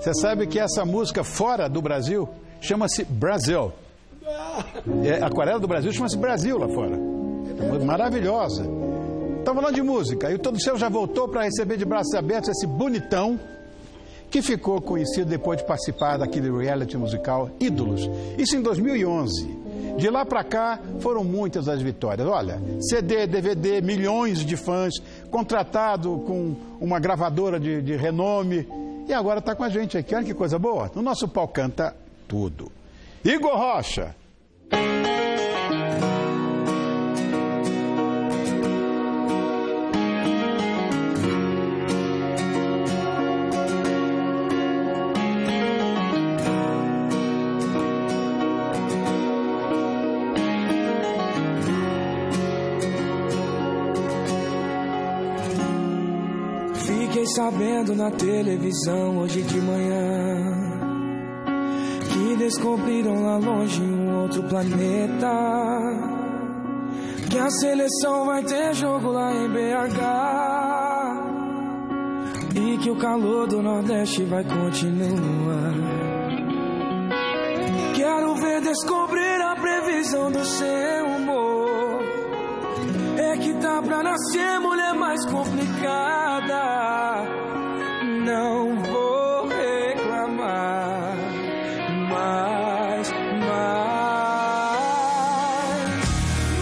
Você sabe que essa música fora do Brasil chama-se Brasil. É, aquarela do Brasil chama-se Brasil lá fora. Maravilhosa. Estamos falando de música. E o Todo Seu já voltou para receber de braços abertos esse bonitão que ficou conhecido depois de participar daquele reality musical Ídolos. Isso em 2011. De lá para cá foram muitas as vitórias. Olha, CD, DVD, milhões de fãs, contratado com uma gravadora de, de renome. E agora está com a gente aqui. Olha que coisa boa. No nosso pau canta tudo. Igor Rocha. Sabendo na televisão hoje de manhã que descobriram lá longe um outro planeta. Que a seleção vai ter jogo lá em BH. E que o calor do Nordeste vai continuar. Quero ver descobrir a previsão do seu humor. É que tá pra nascer mulher mais complicada. Não vou reclamar mais, mais.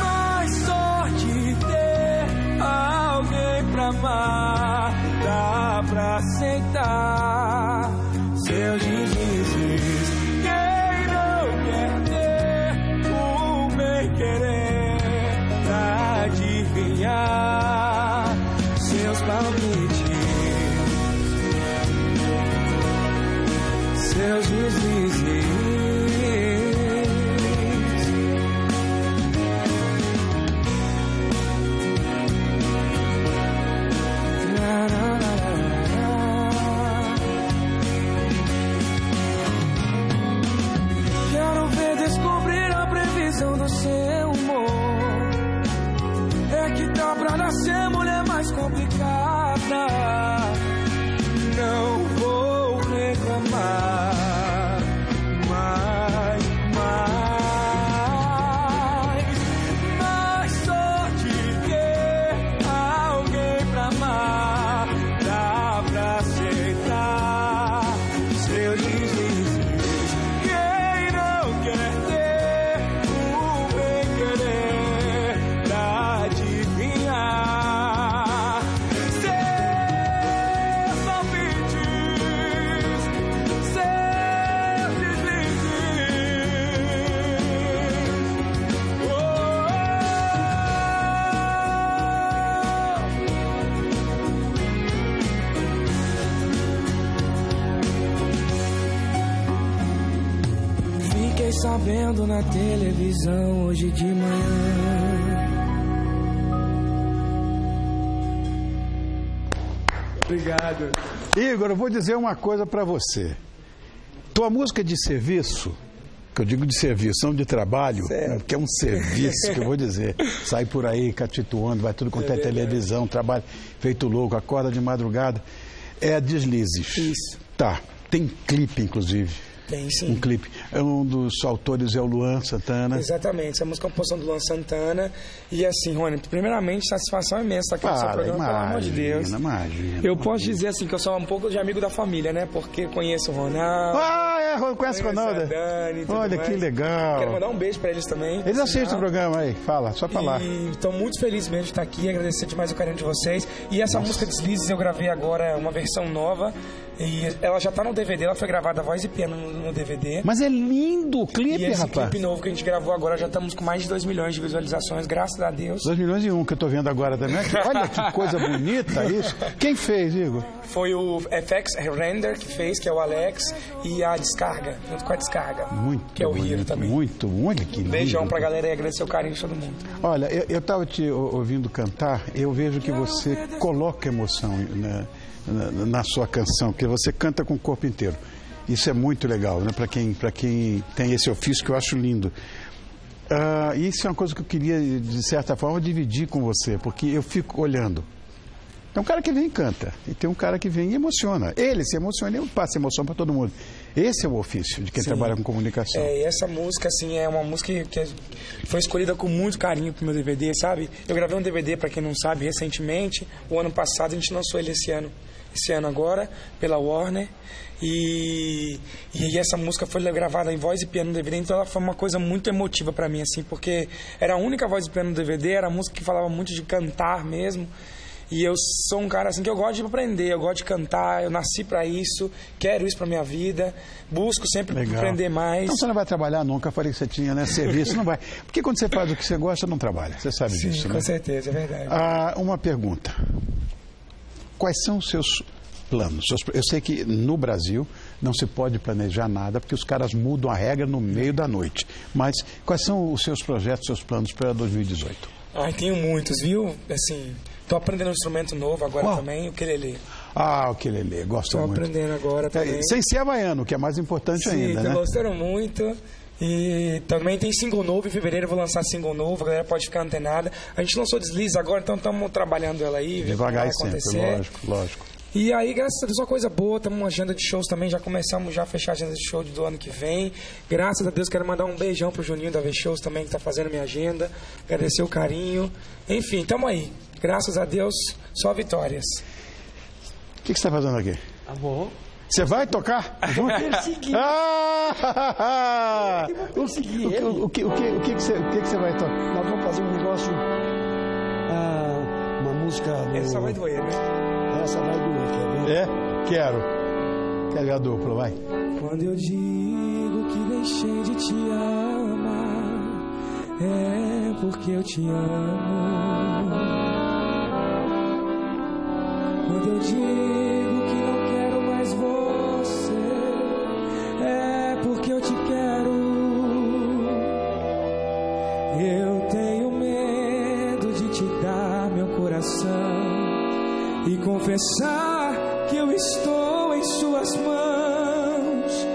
Mais sorte ter alguém pra amar. Dá pra aceitar seus deslizes. Quem não quer ter o bem querer pra adivinhar seus palpites, seus deslizes. Sabendo na televisão hoje de manhã. Obrigado. Igor, eu vou dizer uma coisa para você. Tua música de serviço, que eu digo de serviço, não de trabalho, né, que é um serviço que eu vou dizer. Sai por aí catituando, vai tudo quanto é, televisão, trabalho feito louco, acorda de madrugada. É a Deslizes. Isso. Tá. Tem clipe, inclusive. Tem Um sim. clipe. É Um dos autores é o Luan Santana. Exatamente, essa música é uma composição do Luan Santana. E assim, Rony, primeiramente, satisfação imensa estar aqui no seu Para, programa, pelo amor de Deus. imagina, imagina. Eu posso dizer assim que eu sou um pouco de amigo da família, né? Porque conheço o Ronaldo. Ah, é, conhece o e Olha que mais. legal. Quero mandar um beijo pra eles também. Eles assistem o programa aí, fala, só pra lá. E estou muito feliz mesmo de estar aqui, agradecer demais o carinho de vocês. E essa música Deslizes eu gravei agora uma versão nova. E ela já tá no DVD, ela foi gravada voz e piano no, DVD. Mas é lindo o e clipe, esse rapaz. clipe novo que a gente gravou agora já estamos com mais de 2 milhões de visualizações, graças a Deus. 2 milhões e um que eu tô vendo agora também. Olha que coisa bonita isso. Quem fez, Igor? Foi o FX Render que fez, que é o Alex, e a Descarga, junto com a Descarga, Muito que é o bonito, Hiro também. Muito, olha que lindo. Beijão pra galera e agradecer o carinho de todo mundo. Olha, eu, eu tava te ou- ouvindo cantar, eu vejo que você coloca emoção na, na, na sua canção, que você canta com o corpo inteiro. Isso é muito legal, né? Para quem, pra quem tem esse ofício que eu acho lindo. Ah, isso é uma coisa que eu queria, de certa forma, dividir com você, porque eu fico olhando Tem um cara que vem e canta, e tem um cara que vem e emociona. Ele se emociona e passa emoção para todo mundo. Esse é o ofício de quem Sim. trabalha com comunicação. É, e essa música, assim, é uma música que foi escolhida com muito carinho pro meu DVD, sabe? Eu gravei um DVD, para quem não sabe, recentemente. O ano passado, a gente lançou ele esse ano. Esse ano agora, pela Warner. E, e essa música foi gravada em voz e piano no DVD, então ela foi uma coisa muito emotiva para mim, assim, porque era a única voz e piano no DVD, era a música que falava muito de cantar mesmo. E eu sou um cara assim que eu gosto de aprender, eu gosto de cantar, eu nasci para isso, quero isso para minha vida, busco sempre Legal. aprender mais. Então você não vai trabalhar nunca, eu falei que você tinha, né? Serviço, não vai. Porque quando você faz o que você gosta, não trabalha. Você sabe Sim, disso, com né? certeza, é verdade. Ah, uma pergunta. Quais são os seus planos? Eu sei que no Brasil não se pode planejar nada porque os caras mudam a regra no meio da noite. Mas quais são os seus projetos, seus planos para 2018? Ai, tenho muitos, viu? Assim, tô aprendendo um instrumento novo agora Qual? também, o ukulele. Ah, o que lele, gosto Tô muito. aprendendo agora também. É, sem ser havaiano, que é mais importante Sim, ainda, né? gostando muito. E também tem single novo, em fevereiro eu vou lançar single novo, a galera pode ficar antenada. A gente lançou Deslize agora, então estamos trabalhando ela aí, Devagar e sempre, lógico, lógico. E aí, graças a Deus, uma coisa boa, estamos uma agenda de shows também, já começamos já a fechar a agenda de show do ano que vem. Graças a Deus, quero mandar um beijão pro Juninho da V-Shows também, que está fazendo minha agenda. Agradecer o carinho. Enfim, tamo aí. Graças a Deus, só vitórias. O que, que você está fazendo aqui? Tá bom. Você vai tocar? Junto? Persegui. Ah! Consegui O, que- ele. o, que, o, que, o, que, que você, o que, que você vai tocar? Nós vamos fazer um negócio. ah, uma música. Do, Essa vai doer, né? Essa vai doer, quer ver? É? Quero. Quero ver a dupla, vai. Quando eu digo que deixei de te amar, é porque eu te amo. Quando eu digo que não confessar que eu estou em suas mãos,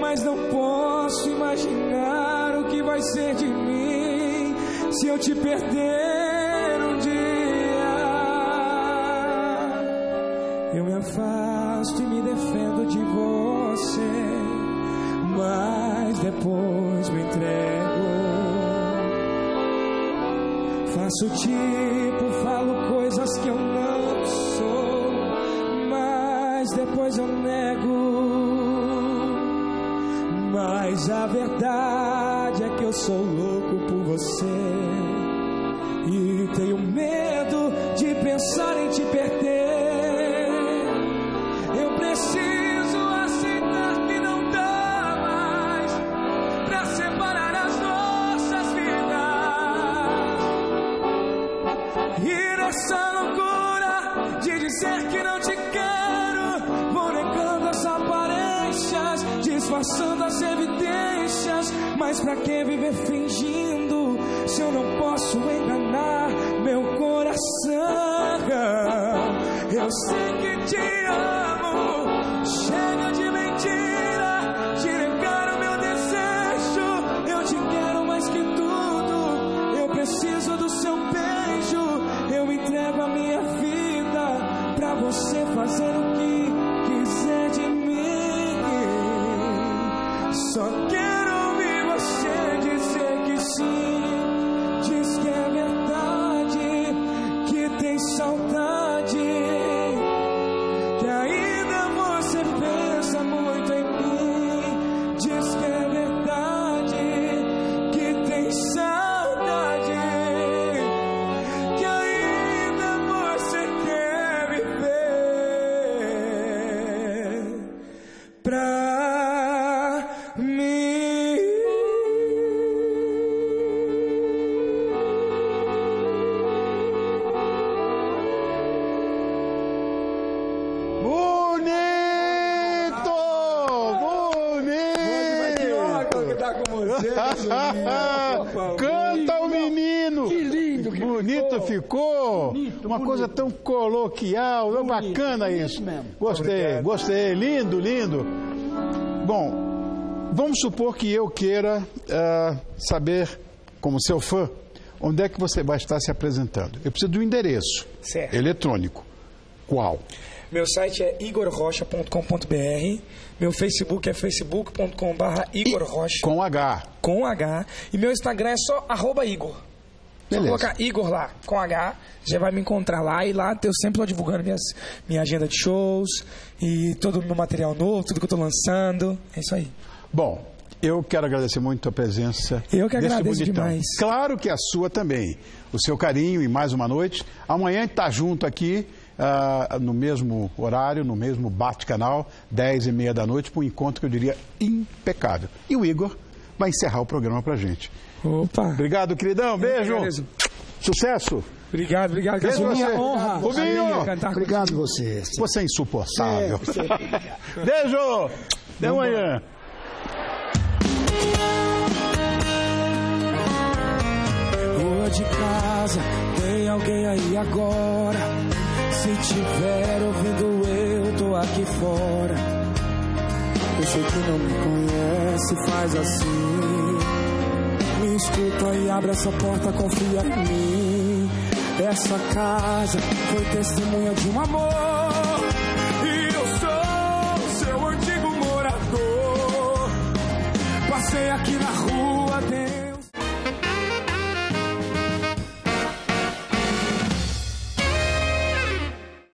mas não posso imaginar o que vai ser de mim se eu te perder um dia. Eu me afasto e me defendo de você, mas depois me entrego. Faço tipo, falo coisas que eu não sou, mas depois eu nego. Mas a verdade é que eu sou louco por você e tenho medo de pensar em te perder. Eu preciso aceitar que não dá mais pra separar as nossas vidas. E nessa loucura disfarçando as evidências. Mas pra que viver fingindo se eu não posso enganar meu coração? Eu sei que te amo, pra Bonito ficou! Bonito, Uma bonito. coisa tão coloquial, é bacana bonito isso. mesmo. Gostei, gostei, lindo, lindo. Bom, vamos supor que eu queira ah, saber, como seu fã, onde é que você vai estar se apresentando. Eu preciso do endereço Certo. eletrônico. Qual? Meu site é igorrocha.com.br. Meu Facebook é facebook.com.br igorrocha. Com H. Com H. E meu Instagram é só arroba Igor. Só Beleza. colocar Igor lá, com H, já vai me encontrar lá. E lá eu sempre estou divulgando minhas, minha agenda de shows e todo o meu material novo, tudo que eu estou lançando. É isso aí. Bom, eu quero agradecer muito a presença. Eu que agradeço bonitão. demais. Claro que a sua também. O seu carinho e mais uma noite. Amanhã está junto aqui, ah, no mesmo horário, no mesmo bate-canal, 10 e meia da noite, para um encontro que eu diria impecável. E o Igor vai encerrar o programa pra gente. Opa! Obrigado, queridão. Beijo. Sucesso. Obrigado, obrigado. Beijo Cassiano. você. Minha honra. Rubinho. Cantar Obrigado você. Você é insuportável. Beijo. Até amanhã. Rua de casa, tem alguém aí agora? Se tiver ouvindo eu, tô aqui fora. Eu sei que não me conhece, faz assim. Escuta e abre essa porta, confia em mim. Essa casa foi testemunha de um amor. E eu sou seu antigo morador. Passei aqui na rua